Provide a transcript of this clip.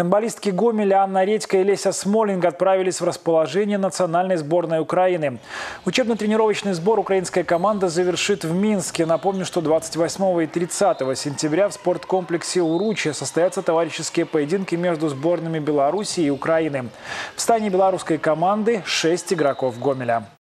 Гонболистки Гомеля Анна Редька и Леся Смолинг отправились в расположение национальной сборной Украины. Учебно-тренировочный сбор украинская команда завершит в Минске. Напомню, что 28 и 30 сентября в спорткомплексе «Уручья» состоятся товарищеские поединки между сборными Беларуси и Украины. В стане белорусской команды 6 игроков Гомеля.